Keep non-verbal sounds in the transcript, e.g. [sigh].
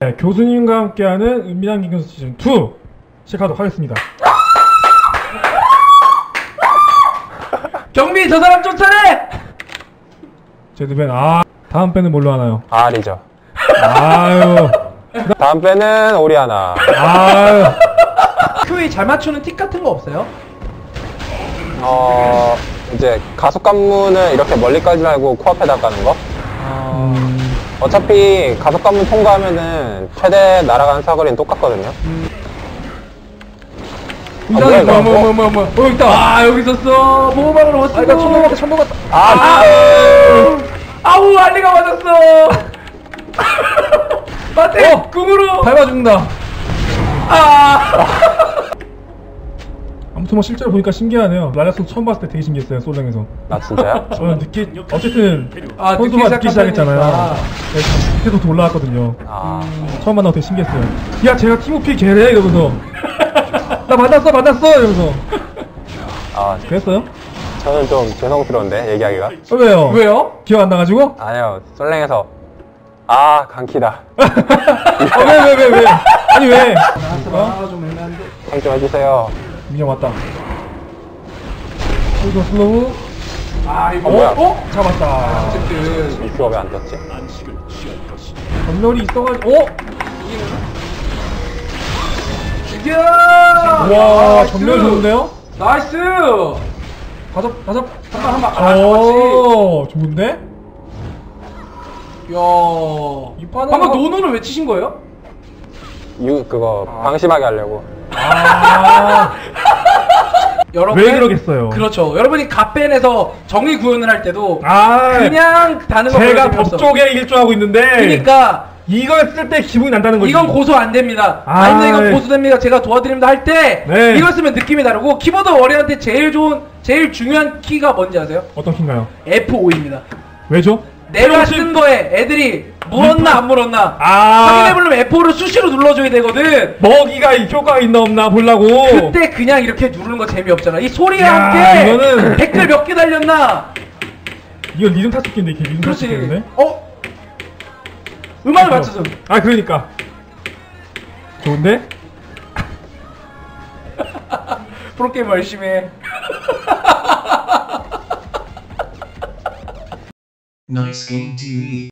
네, 교수님과 함께하는 은밀한 기견수 시즌 2 시작하도록 하겠습니다. 경비 저 사람 쫓아내! 제드벤 아 다음 밴은 뭘로 하나요? R이죠. 아유 다음 배는 오리아나. 아유 [laughs] 큐이 잘 맞추는 팁 같은 거 없어요? 어, 이제 가속 관문을 이렇게 멀리까지 달고 코앞에다 가는 거? 음, 어차피 가속 관문 통과하면은 최대 날아가는 사거리는 똑같거든요. 아, 뭐야, 이거? 뭐야 뭐야 뭐야 뭐야 어 여기 있다 아 여기 있었어 보호막으로 왔어 아, 이거 총 넘었다, 총 넘었다. 아, 아우 아우 알리가 맞았어 [laughs] 마태 어! 궁으로 밟아 죽는다. 아 [laughs] 아무튼 뭐 실제로 보니까 신기하네요. 라이아스 처음 봤을 때 되게 신기했어요 솔랭에서. 나 진짜요? [laughs] 저는 늦게 어쨌든 아, 선수가 늦게 시작했잖아요. 시작하니까. 네, 밑에서 올라왔거든요. 아, 처음 만나고 되게 신기했어요. 야, 제가 티모피 걔래 이러면서 나 만났어, 만났어 이러면서 아, 그랬어요? 저는 좀 죄송스러운데, 얘기하기가. 어, 왜요? 왜요? 기억 안 나가지고? 아니요, 솔랭에서. 아, 강키다. 아, [laughs] 왜, 왜, 왜, 왜? 아니 왜? 어? 아좀 애매한데 형좀 해주세요. 민영 왔다. 슬로우 슬로우. 아 이거 어, 뭐야? 어? 잡았다. 어쨌든 미스가 왜안 떴지? 전멸이 있어가지고. 어? 죽여 와. 전멸 좋은데요? 나이스 다섯, 다섯. 한방 한방 아 좋은데? 야이 판은 방금 뭐- 노노는 왜 치신 거예요? 유, 그거, 방심하게 하려고. 아, [laughs] 여러분 왜 그러겠어요? 그렇죠. 여러분이 갓벤에서 정의 구현을 할 때도 아, 그냥 다는 거 제가. 법쪽에 일조하고 있는데. 그러니까 이걸 쓸 때 기분이 난다는 거지. 이건 고소 안 됩니다. 아, 아, 닌데 이건 예. 고소됩니다. 제가 도와드립니다 할 때 네. 이걸 쓰면 느낌이 다르고 키보드 워리한테 제일 좋은 제일 중요한 키가 뭔지 아세요? 어떤 킨가요? F5입니다. 왜죠? 내가 쓴 거에 애들이 물었나 안 물었나 아, 확인해보려면 F5를 수시로 눌러줘야 되거든. 먹이가 이 효과가 있나 없나 보려고. 그때 그냥 이렇게 누르는 거 재미없잖아. 이 소리와 야, 함께 이거는- 댓글 몇 개 달렸나? 이거 리듬 타스키인데 이게 리듬 그렇지. 타스키인데. 어? 음악을 맞춰서. 아 그러니까. 좋은데? [laughs] 프로게임 열심히 해. [laughs] Nice game TV.